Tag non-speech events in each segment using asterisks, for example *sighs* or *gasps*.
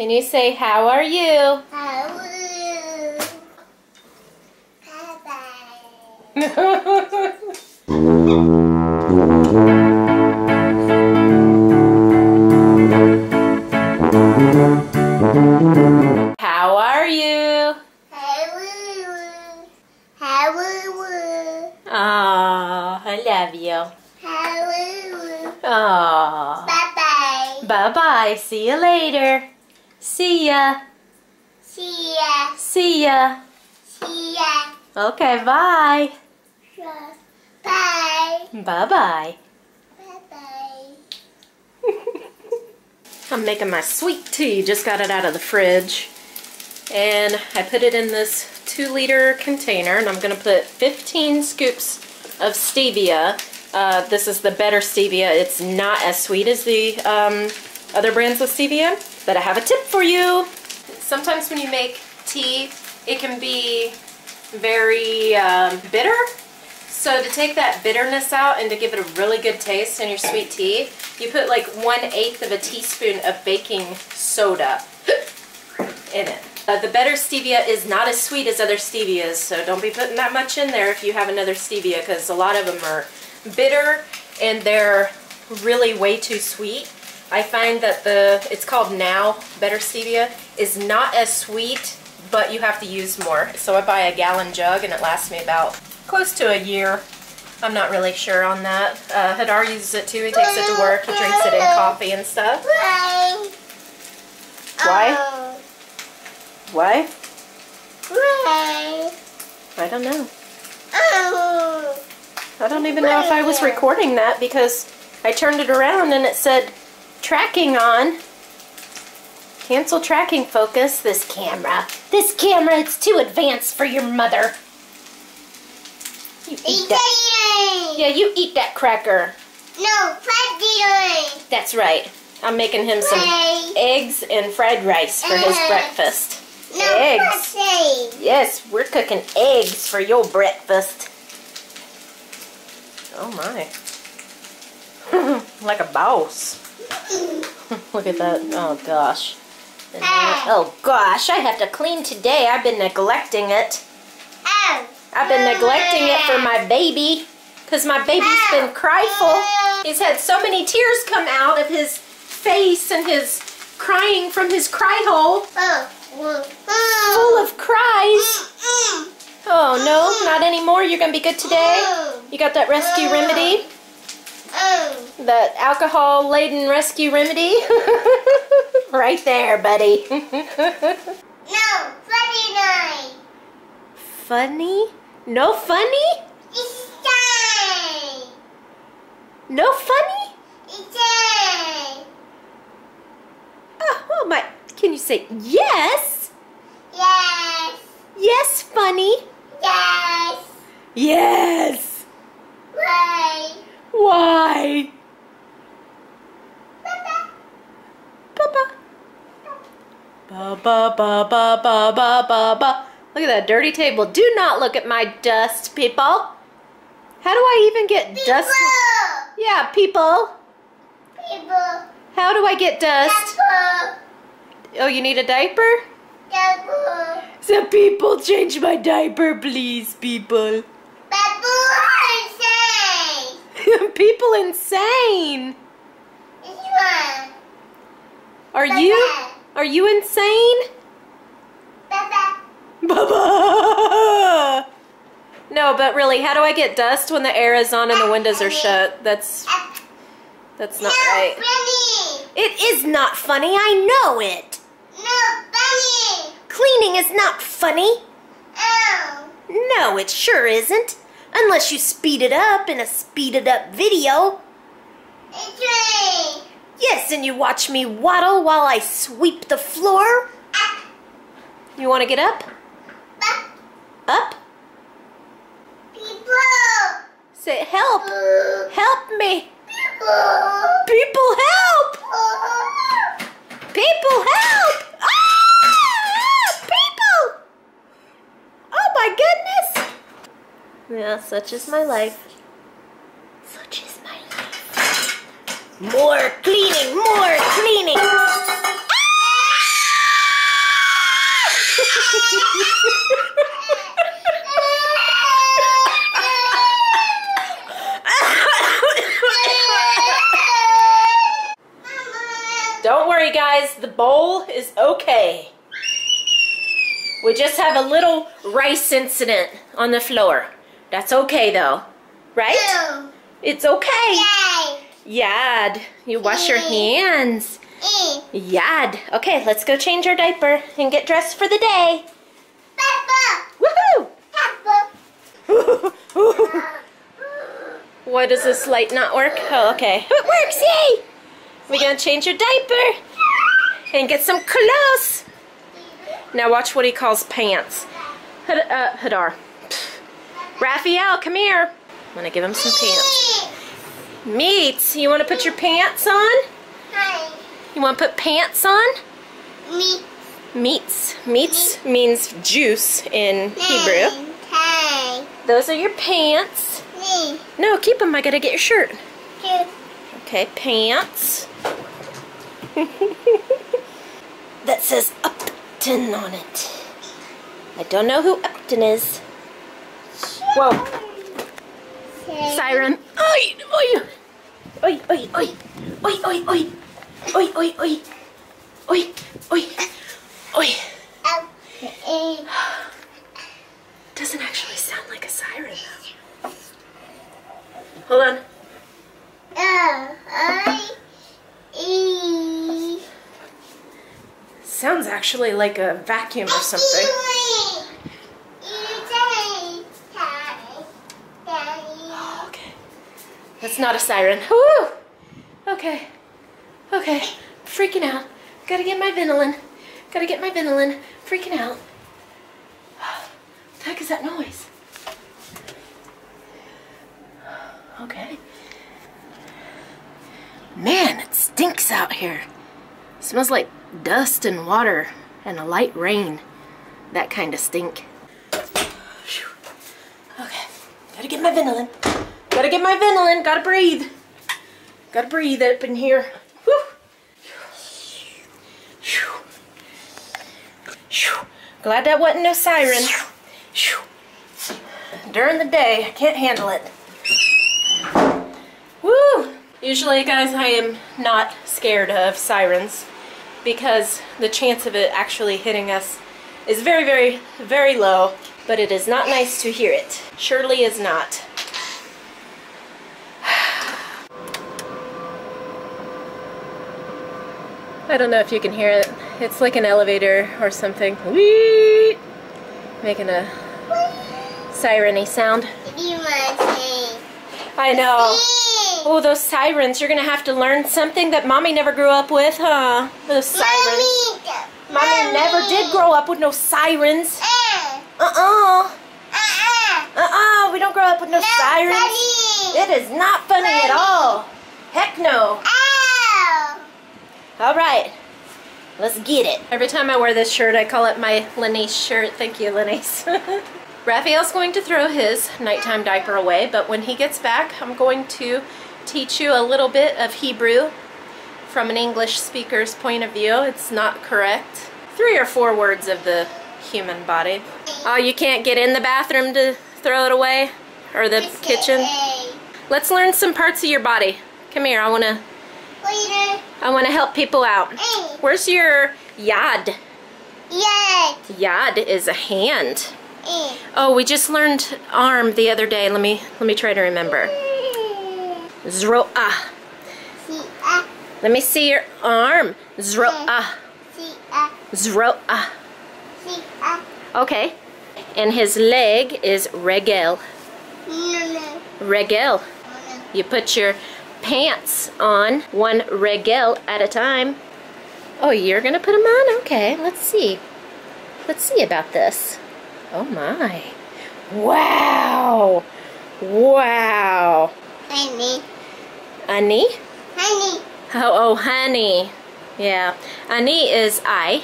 Can you say, how are you? *laughs* How are you? Bye-bye. how are you? How are you? How? Oh, I love you. How you? Oh. Bye-bye. Bye-bye. See you later. See ya. See ya. See ya. See ya. Okay, bye. Bye. Bye-bye. Bye-bye. *laughs* I'm making my sweet tea. Just got it out of the fridge. And I put it in this two liter container and I'm gonna put 15 scoops of stevia. Uh, this is the better stevia. It's not as sweet as the um, other brands of stevia, but I have a tip for you. Sometimes when you make tea, it can be very um, bitter. So to take that bitterness out and to give it a really good taste in your sweet tea, you put like one eighth of a teaspoon of baking soda in it. Uh, the better stevia is not as sweet as other stevias, so don't be putting that much in there if you have another stevia because a lot of them are bitter and they're really way too sweet. I find that the, it's called Now Better Stevia, is not as sweet, but you have to use more. So I buy a gallon jug and it lasts me about close to a year. I'm not really sure on that. Uh, Hadar uses it too. He takes it to work. He drinks it in coffee and stuff. Why? Why? Why? I don't know. I don't even know if I was recording that because I turned it around and it said tracking on. Cancel tracking focus. This camera. This camera, it's too advanced for your mother. You eat that. Yeah, you eat that cracker. No, Freddy. That's right. I'm making him some eggs and fried rice for his uh-huh. breakfast. No, Eggs. Yes, we're cooking eggs for your breakfast. Oh my. *laughs* like a boss. *laughs* Look at that. Oh gosh. Oh gosh, I have to clean today. I've been neglecting it. I've been neglecting it for my baby. Because my baby's been cryful. He's had so many tears come out of his face and his crying from his cry hole. Full of cries. Oh no, not anymore. You're gonna be good today. You got that rescue remedy? Oh. That alcohol laden rescue remedy? *laughs* right there, buddy. *laughs* No, Freddy night. funny? No funny? It's time. No funny? It's time. Oh, oh my. Can you say yes? Yes. Yes, funny. Yes. Yes. Right. Why? Papa. Ba-ba. Ba-ba, ba-ba, ba-ba, ba-ba. Look at that dirty table. Do not look at my dust, people. How do I even get dust? People. Yeah, people. People. How do I get dust? People. Oh, you need a diaper? People. So people, change my diaper, please, people. People say. People insane. Are you? Are you insane? Baba! No, but really, how do I get dust when the air is on and the windows are shut? That's that's not no, right. It is not funny. I know it. Cleaning is not funny. Oh. No, it sure isn't. Unless you speed it up in a speeded up video. Yes, and you watch me waddle while I sweep the floor. Up. You want to get up? Up. Up? People. Say help. Help me. People. People help. People help. Yeah, such is my life. Such is my life. More cleaning, more cleaning. Don't worry, guys. The bowl is okay. We just have a little rice incident on the floor. That's okay, though. Right? It's okay. Yad. You wash your hands. Yad. Okay, let's go change our diaper and get dressed for the day. Woohoo! *laughs* Why does this light not work? Oh, okay. It works, yay! We're gonna change your diaper and get some clothes. Now watch what he calls pants. Uh, Hadar. Rafael, come here. I'm gonna give him some pants. Meats, you wanna put your pants on? Hi. You wanna put pants on? Me. Meats. Meats means juice in Hebrew. Hey. Those are your pants. Me. No, keep them. I gotta get your shirt. Okay, pants. *laughs* that says Upton on it. I don't know who Upton is. Whoa. Siren. Oi, oi. Oi, oi, oi. Oi, oi, oi. Oi, oi, oi. Oi, oi. Oi. *sighs* Doesn't actually sound like a siren though. Hold on. Sounds actually like a vacuum or something. That's not a siren. Woo! Okay. Okay. Freaking out. Gotta get my Ventolin. Gotta get my Ventolin. Freaking out. What the heck is that noise? Okay. Man, it stinks out here. smells like dust and water and a light rain. That kind of stink. Phew. Okay, gotta get my Ventolin. Gotta get my Ventolin. Gotta breathe. Gotta breathe up in here. Whew. Glad that wasn't no siren. During the day, I can't handle it. Woo! Usually, guys, I am not scared of sirens because the chance of it actually hitting us is very, very, very low, but it is not nice to hear it. Surely is not. I don't know if you can hear it. It's like an elevator or something. Whee! Making a siren sound. I know. Oh, those sirens. You're going to have to learn something that mommy never grew up with, huh? Those sirens. Mommy never did grow up with no sirens. Uh-uh. uh-uh. Uh-uh. We don't grow up with no sirens. It is not funny at all. Heck no. All right. Let's get it. Every time I wear this shirt, I call it my Lenise shirt. Thank you, Lenise. *laughs* Rafael's going to throw his nighttime diaper away, but when he gets back, I'm going to teach you a little bit of Hebrew from an English speaker's point of view. It's not correct. Three or four words of the human body. Oh, you can't get in the bathroom to throw it away? Or the kitchen? Let's learn some parts of your body. Come here, I want to I want to help people out. Where's your yad? Yad. Yad is a hand. Oh, we just learned arm the other day. Let me let me try to remember. Zroa. Let me see your arm. Zroa. Zroa. Okay. And his leg is regel. Regel. You put your pants on one regel at a time. Oh, you're gonna put them on? Okay, let's see. Let's see about this. Oh my. Wow. Wow. Honey. Ani? Honey. Oh, oh, honey. Yeah. Honey is I.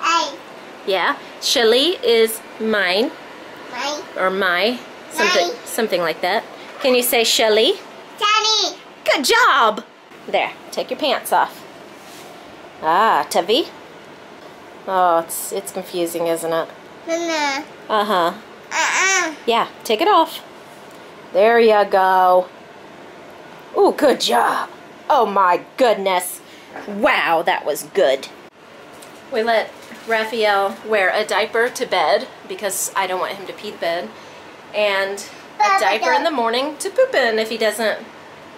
I. Yeah. Shali is mine My. or my. Something, Mine. something like that. Can you say Shali? Daddy. Good job! There, take your pants off. Ah, Tavi. Oh, it's it's confusing, isn't it? Mama. Uh-huh. Uh-uh. Yeah, take it off. There you go. Ooh, good job. Oh my goodness. Wow, that was good. We let Rafael wear a diaper to bed because I don't want him to pee the bed. And a diaper in the morning to poop in if he doesn't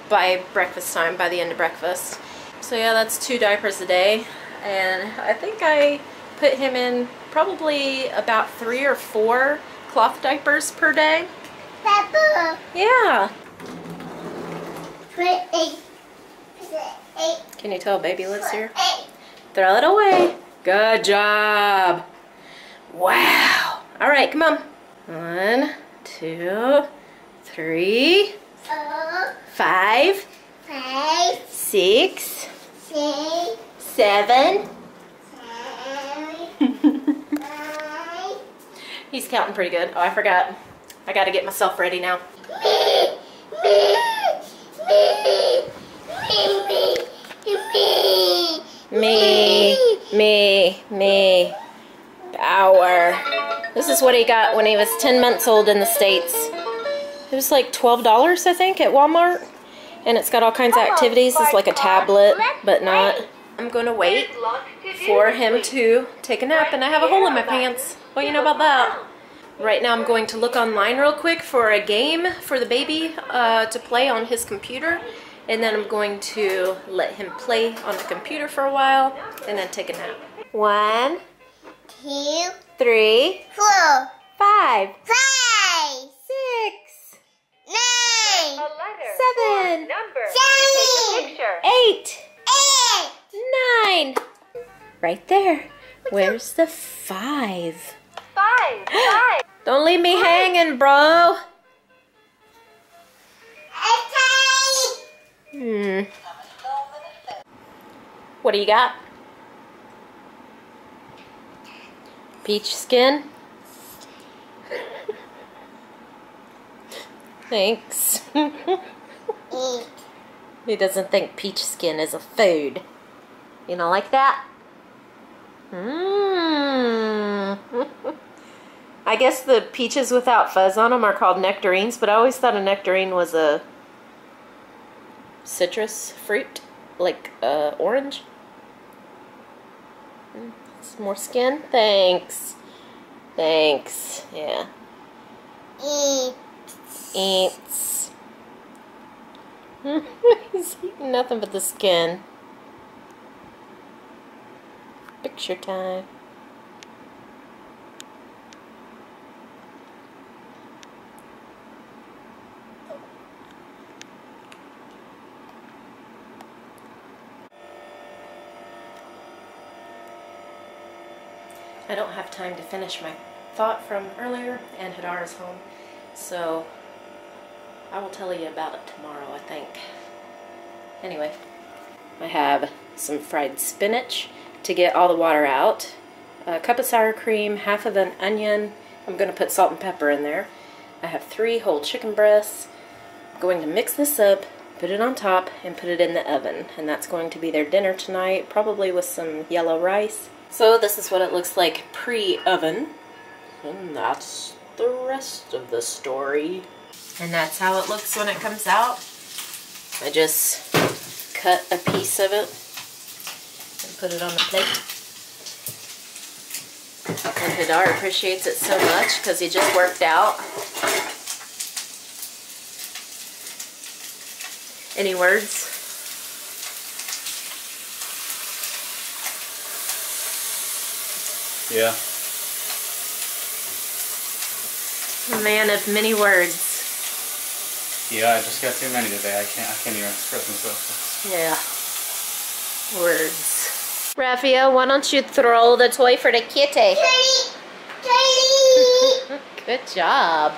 by breakfast time, by the end of breakfast. So yeah, that's two diapers a day. And I think I put him in probably about three or four cloth diapers per day. Papa. Yeah. Put eight. Put eight. Can you tell baby lives here? Eight. Throw it away. Good job. Wow. All right, come on. One, two, three. Five, Five. six, Six. seven. Seven. *laughs* He's counting pretty good. Oh, I forgot. I got to get myself ready now. Me. Me. Me. Me. Me. Me. Me, me, me. Power. This is what he got when he was 10 months old in the States. It was like $12, I think, at Walmart. And it's got all kinds of activities. It's like a tablet, but not. I'm going to wait for him to take a nap, and I have a hole in my pants. What do you know about that? Right now, I'm going to look online real quick for a game for the baby uh, to play on his computer, and then I'm going to let him play on the computer for a while, and then take a nap. One, Two. three, Four. five, Five. six, Nine. seven, Seven. eight, Eight. nine. Right there. Where's the five? Five, *gasps* five. Don't leave me hanging, bro. Okay. Hmm. What do you got? Peach skin? Thanks. He doesn't think peach skin is a food. You know, like that? Mmm. *laughs* I guess the peaches without fuzz on them are called nectarines, but I always thought a nectarine was a citrus fruit, like uh, orange. Mm, Some more skin? Thanks. Thanks. Yeah. Eight. Eats. He's *laughs* eating nothing but the skin. Picture time. I don't have time to finish my thought from earlier, and Hadar's home, so I will tell you about it tomorrow, I think. Anyway, I have some fried spinach to get all the water out, a cup of sour cream, half of an onion. I'm going to put salt and pepper in there. I have three whole chicken breasts. I'm going to mix this up, put it on top, and put it in the oven. And that's going to be their dinner tonight, probably with some yellow rice. So this is what it looks like pre-oven. And that's the rest of the story. And that's how it looks when it comes out. I just cut a piece of it and put it on the plate. And Hadar appreciates it so much because he just worked out. Any words? Yeah. A man of many words. Yeah, I just got too many today. I can't I can't even express myself. Yeah. Words. Rafael, why don't you throw the toy for the kitty? Three. *laughs* Three. Good job.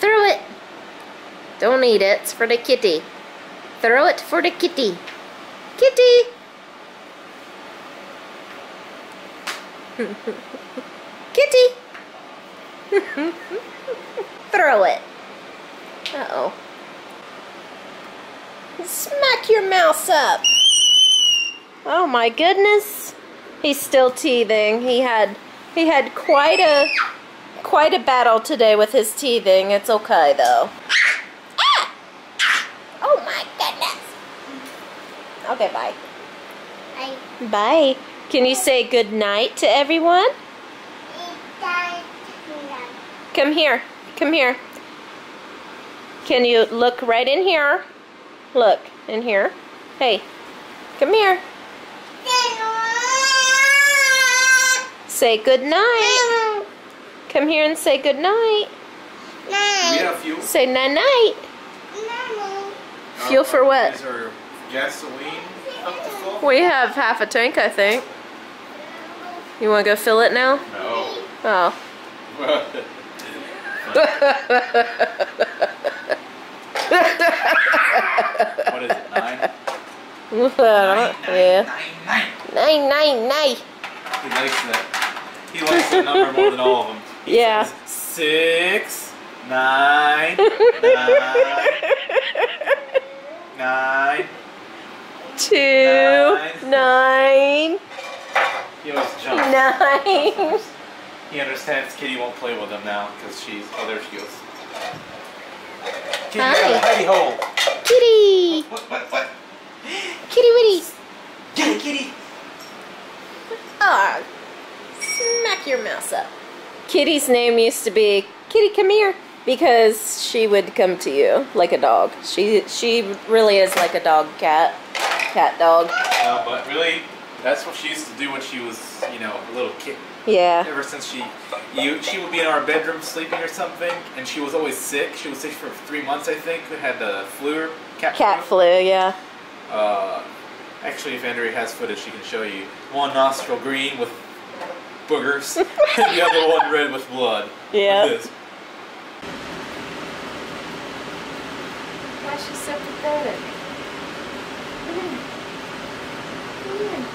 Throw it. Don't eat it. It's for the kitty. Throw it for the kitty. Kitty. *laughs* kitty. *laughs* Throw it. Uh-oh. Smack your mouse up. Oh my goodness. He's still teething. He had he had quite a quite a battle today with his teething. It's okay though. Ah! Oh my goodness. Okay, bye. I Bye. Can you say good night to everyone? Eat that. Come here. Come here. Can you look right in here? Look in here. Hey, come here. Say good night. Come here and say good night. We have fuel. Say night night. Fuel uh, for what? Is our gasoline up to full? We have half a tank, I think. You want to go fill it now? No. Oh. *laughs* what is it, nine? yeah. Nine, nine. Nine, nine, nine. He likes that. He likes that number more than all of them. He Yeah. says Six, nine, nine, nine. Two, nine, He always jumps. nine. He understands Kitty won't play with him now because she's. Oh, there she goes. Kitty, Hi. hidey hole. Kitty, What, what, what? kitty, witty. Get it, Kitty. Ah, smack your mouse up. Kitty's name used to be Kitty, come here, because she would come to you like a dog. She she really is like a dog cat, cat dog. No, but really, that's what she used to do when she was, you know, a little kid. Yeah. Ever since she, you, she would be in our bedroom sleeping or something, and she was always sick. She was sick for three months, I think. We had the flu, or cat, Cat flu, yeah. Uh, actually, if Andrea has footage, she can show you. One nostril green with boogers, *laughs* and the other one red with blood. Yeah. Like this. Why is she so pathetic? Come here. Come here.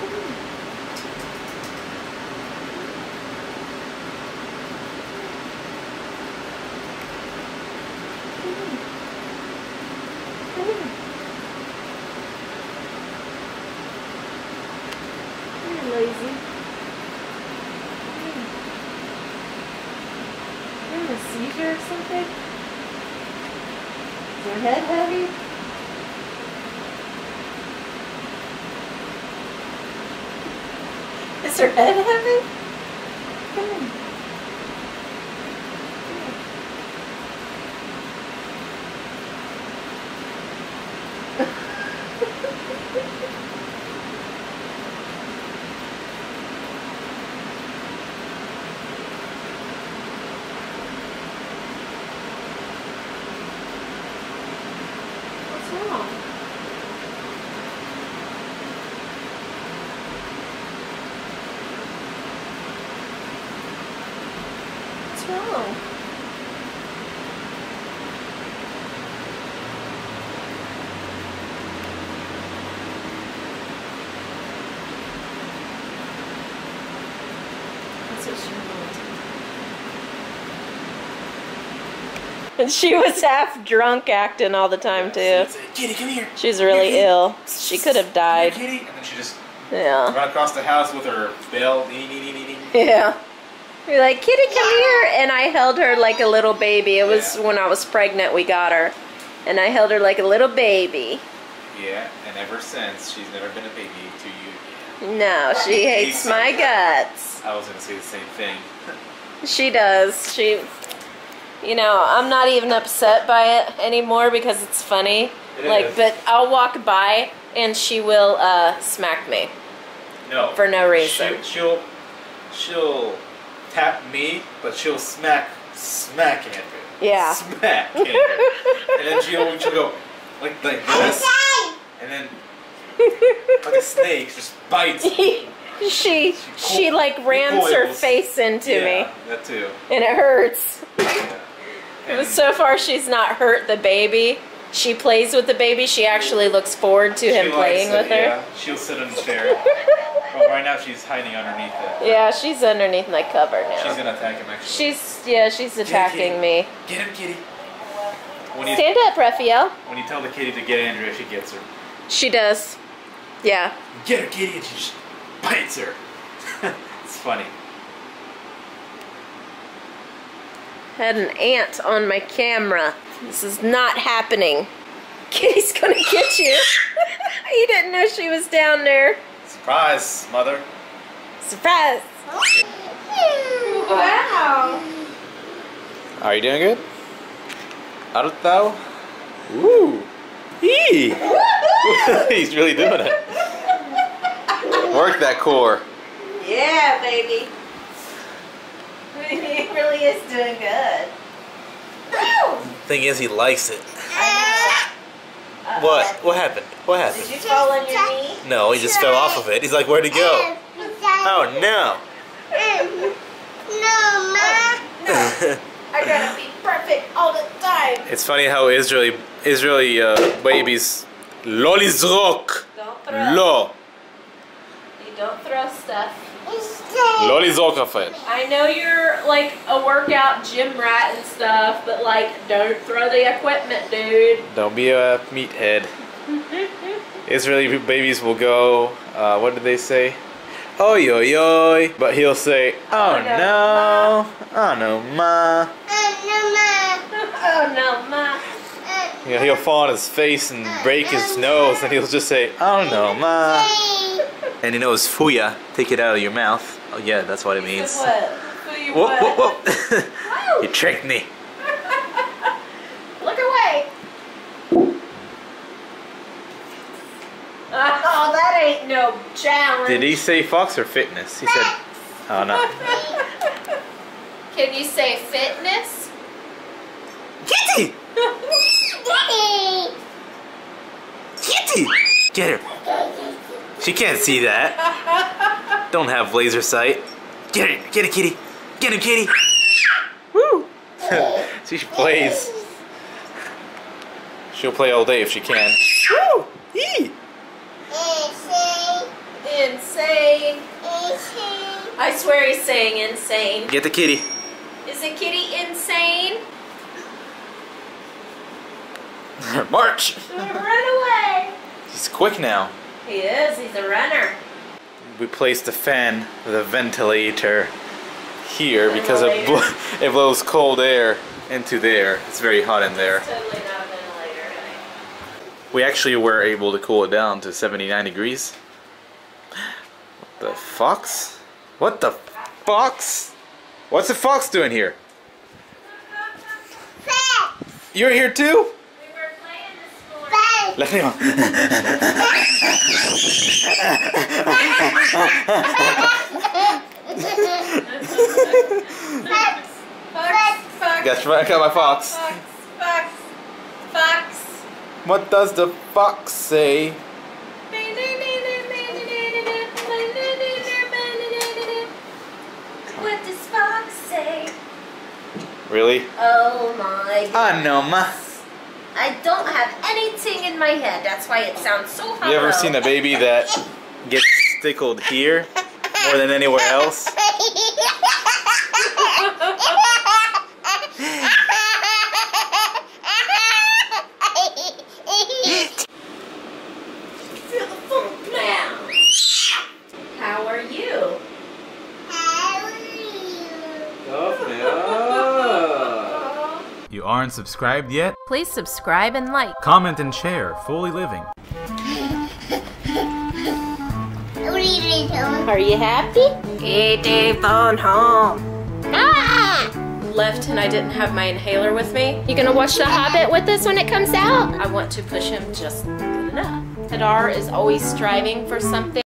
Come here. Come here. Here, lazy. Hmm. Come here. You having a seizure or something? Is your head heavy? Is her head heavy? Come on. What's wrong? What's wrong? That's what she wanted. And *laughs* she was half drunk acting all the time too. Kitty, come here. She's really Kitty. ill. She could have Come here, died. Kitty. And then she just Yeah. run across the house with her bell. Yeah. You're like, Kitty, come here. And I held her like a little baby. It was Yeah. when I was pregnant, we got her. And I held her like a little baby. Yeah, and ever since, she's never been a baby to you again. No, she hates my guts. I was gonna say the same thing. She does. She, you know, I'm not even upset by it anymore because it's funny. It like, is. but I'll walk by and she will uh, smack me. No. For no reason. She, she'll she'll tap me, but she'll smack smack Andrea. Yeah. Smack *laughs* Andrea. and then she'll she'll go like like this, and then like a snake just bites. me. *laughs* she she like rams her face into yeah, me That too. and it hurts. Yeah. So far, she's not hurt the baby. She plays with the baby. She actually looks forward to she him playing it, with her. Yeah. She'll sit on the chair. but right now she's hiding underneath it. Yeah, she's underneath my cover now. She's gonna attack him actually. She's yeah, she's attacking kitty. me. Get him, kitty. When you Stand up, Rafael. when you tell the kitty to get Andrea, she gets her. She does. Yeah. Get her, kitty, and she bites her. *laughs* it's funny. Had an ant on my camera. This is not happening. *laughs* Kitty's gonna get you. *laughs* you didn't know she was down there. Surprise, mother. Surprise. Wow. Are you doing good? Arutao? Woo! Eee! *laughs* He's really doing it. Work that core. Yeah, baby. *laughs* He really is doing good. Thing is, he likes it. Uh, what? Uh, what happened? What Did happened? you fall on your knee? No, he just fell off of it. He's like, where'd he go? Um, oh no! Um, no, Ma. Oh, *laughs* I gotta be perfect all the time. It's funny how Israeli Israeli uh, babies lolizrok Don't throw. lo You don't throw stuff. Lolizrok Rafael. I know you're like a workout gym rat and stuff, but like, don't throw the equipment, dude. Don't be a meathead. *laughs* Israeli babies will go. Uh, what did they say? Oi oi oi. But he'll say, Oh Oh, no, no, oh no ma. Oh no, ma. You know, he'll fall on his face and break his nose, and he'll just say, Oh no ma. And he knows fuya. Take it out of your mouth. Oh yeah, that's what it means. What? You Whoa, what? whoa, whoa. *laughs* you tricked me. Look away. Oh, that ain't no challenge. Did he say fox or fitness? He said, Oh no. *laughs* Can you say fitness? Kitty! *laughs* Kitty! Get her. She can't see that. Don't have laser sight. Get her. Get it, kitty. Get him, kitty. Woo! *laughs* she plays. She'll play all day if she can. Woo! Yee! Insane. I swear he's saying insane. Get the kitty. Is the kitty insane? *laughs* March! Run away. He's quick now. He is. He's a runner. We placed the fan, the ventilator, here because it, bl- *laughs* it blows cold air into there. It's very hot in there. Totally not a ventilator, honey. We actually were able to cool it down to 79 degrees. What the fox? What the fox? What's the fox doing here? You're here too? We were playing. Let me on. Fox, fox, Guess what? I got my fox. fox, fox, fox. What does the fox say? What does Fox say? Really? Oh my god. I know, ma. I don't have anything in my head. That's why it sounds so hollow. You ever seen a baby that gets tickled here more than anywhere else? *laughs* Feel the funk now. How are you? You aren't subscribed yet? Please subscribe and like. Comment and share. Fully living. Are you happy? Kitty phone home. Ah! Left and I didn't have my inhaler with me. You gonna watch The Hobbit with us when it comes out? I want to push him just good enough. Hadar is always striving for something.